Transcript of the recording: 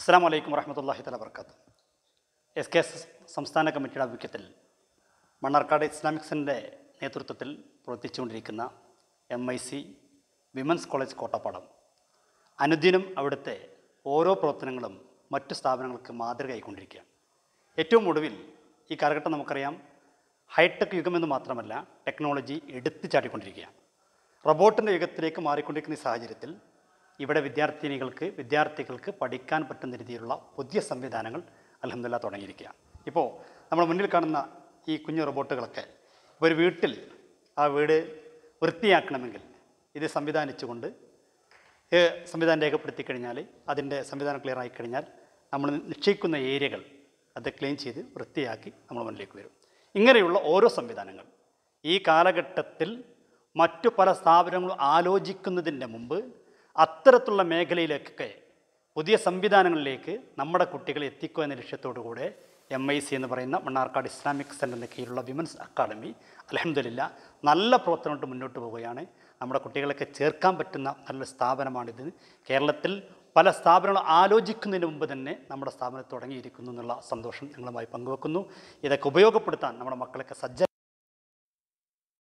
അസ്സാം വലൈക്കും വറഹമത്തല്ലാഹി തല വർക്കാത്ത് എസ് കെ എസ് സംസ്ഥാന കമ്മിറ്റിയുടെ ആഭിമുഖ്യത്തിൽ മണ്ണാർക്കാട് ഇസ്ലാമിക് സെന്റെ നേതൃത്വത്തിൽ പ്രവർത്തിച്ചുകൊണ്ടിരിക്കുന്ന M I C women's college Kottappadam. അനുദിനം അവിടുത്തെ ഓരോ പ്രവർത്തനങ്ങളും മറ്റു സ്ഥാപനങ്ങൾക്ക് മാതൃകയായിക്കൊണ്ടിരിക്കുകയാണ് ഏറ്റവും ഒടുവിൽ ഈ കാലഘട്ടം നമുക്കറിയാം ഹൈടെക് യുഗമെന്ന് മാത്രമല്ല ടെക്നോളജി എടുത്തു ചാടിക്കൊണ്ടിരിക്കുകയാണ്. റോബോട്ടിന്റെ യുഗത്തിലേക്ക് മാറിക്കൊണ്ടിരിക്കുന്ന ഈ സാഹചര്യത്തിൽ ഇവിടെ വിദ്യാർത്ഥിനികൾക്ക് വിദ്യാർത്ഥികൾക്ക് പഠിക്കാൻ പറ്റുന്ന രീതിയിലുള്ള പുതിയ സംവിധാനങ്ങൾ അലഹമില്ല തുടങ്ങിയിരിക്കുകയാണ്. ഇപ്പോൾ നമ്മൾ മുന്നിൽ കാണുന്ന ഈ കുഞ്ഞു റോബോട്ടുകളൊക്കെ ഒരു വീട്ടിൽ ആ വീട് വൃത്തിയാക്കണമെങ്കിൽ ഇത് സംവിധാനിച്ചുകൊണ്ട് സംവിധാനം രേഖപ്പെടുത്തി കഴിഞ്ഞാൽ അതിന്റെ സംവിധാനം ക്ലിയർ ആയി കഴിഞ്ഞാൽ നമ്മൾ നിശ്ചയിക്കുന്ന ഏരിയകൾ അത് ക്ലീൻ ചെയ്ത് വൃത്തിയാക്കി നമ്മൾ മുന്നിലേക്ക് വരും. ഇങ്ങനെയുള്ള ഓരോ സംവിധാനങ്ങൾ ഈ കാലഘട്ടത്തിൽ മറ്റു പല സ്ഥാപനങ്ങളും ആലോചിക്കുന്നതിന്റെ മുമ്പ് അത്തരത്തിലുള്ള മേഖലയിലേക്കൊക്കെ പുതിയ സംവിധാനങ്ങളിലേക്ക് നമ്മുടെ കുട്ടികളെ എത്തിക്കുക എന്ന ലക്ഷ്യത്തോടു കൂടെ എം ഐ സി എന്ന് പറയുന്ന മണ്ണാർക്കാട് ഇസ്ലാമിക് സെന്ററിന്റെ കീഴിലുള്ള വിമൻസ് അക്കാഡമി അലഹമില്ല നല്ല പ്രവർത്തനമായിട്ട് മുന്നോട്ട് പോവുകയാണ്. നമ്മുടെ കുട്ടികളൊക്കെ ചേർക്കാൻ പറ്റുന്ന നല്ല സ്ഥാപനമാണിത്. കേരളത്തിൽ പല സ്ഥാപനങ്ങളും ആലോചിക്കുന്നതിന് മുമ്പ് തന്നെ നമ്മുടെ സ്ഥാപനം തുടങ്ങിയിരിക്കുന്നു എന്നുള്ള സന്തോഷം നിങ്ങളുമായി പങ്കുവെക്കുന്നു. ഇതൊക്കെ ഉപയോഗപ്പെടുത്താൻ നമ്മുടെ മക്കളൊക്കെ സജ്ജ